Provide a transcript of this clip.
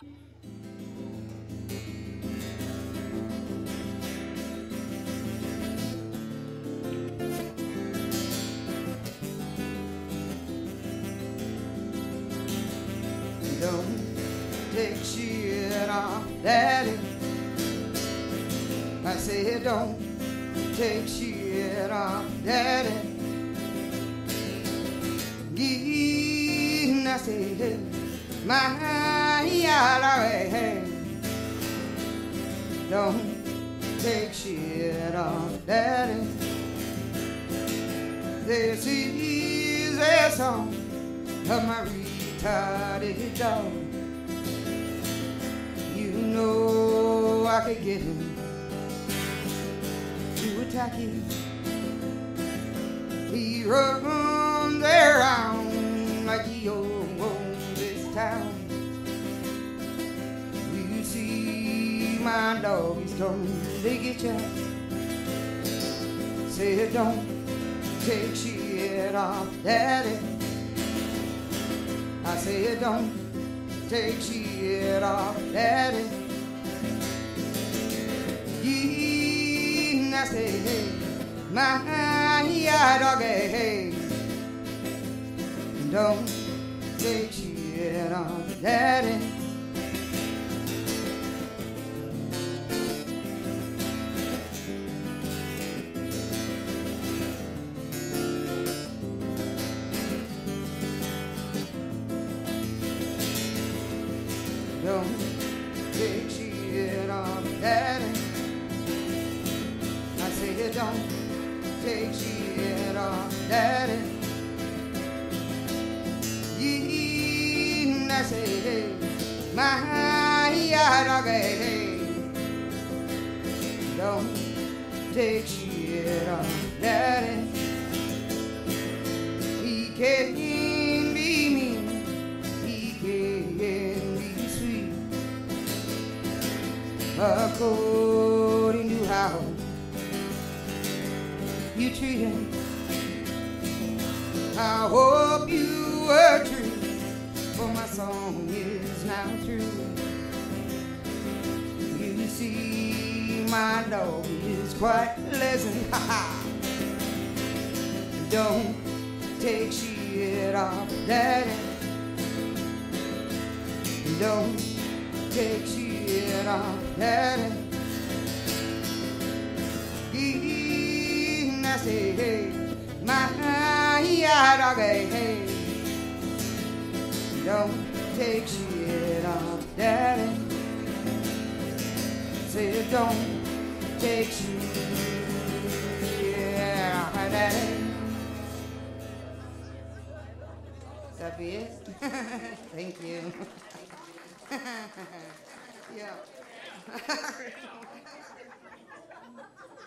Don't take shit off daddy. I said don't take shit off daddy. Give I said my yellow Don't take shit off daddy. This is a song of my retarded dog. You know I could get him to attack you. He runs my dog, he's coming to get you. Say don't take shit off daddy. I said, don't take shit off, daddy. Yeah, I say, hey, my doggy, hey. Don't take shit off, daddy. Don't take shit off, daddy. I said, don't take shit off, daddy. Yeah, I say, my yeah, hey. Don't take shit off, daddy. He can't According to how you treat him, I hope you were true, for my song is now through. You see, my dog is quite pleasant. Don't take shit off, daddy. Don't take shit say, hey, my yeah, doggy, hey. Don't take shit off, daddy. Say, don't take shit off, daddy. That be it? Thank you. Yeah.